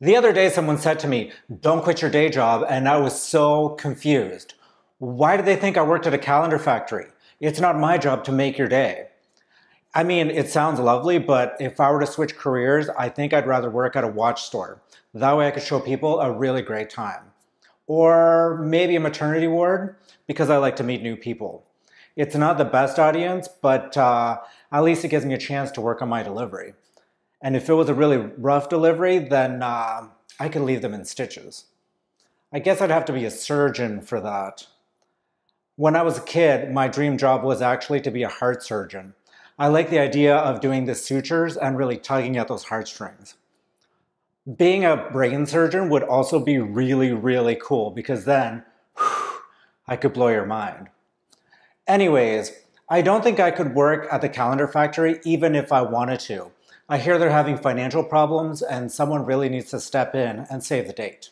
The other day, someone said to me, Don't quit your day job, and I was so confused. Why do they think I worked at a calendar factory? It's not my job to make your day. I mean, it sounds lovely, but if I were to switch careers, I think I'd rather work at a watch store. That way I could show people a really great time. Or maybe a maternity ward, because I like to meet new people. It's not the best audience, but uh, at least it gives me a chance to work on my delivery. And if it was a really rough delivery, then uh, I could leave them in stitches. I guess I'd have to be a surgeon for that. When I was a kid, my dream job was actually to be a heart surgeon. I like the idea of doing the sutures and really tugging at those heartstrings. Being a brain surgeon would also be really, really cool because then whew, I could blow your mind. Anyways, I don't think I could work at the calendar factory even if I wanted to. I hear they're having financial problems and someone really needs to step in and save the date.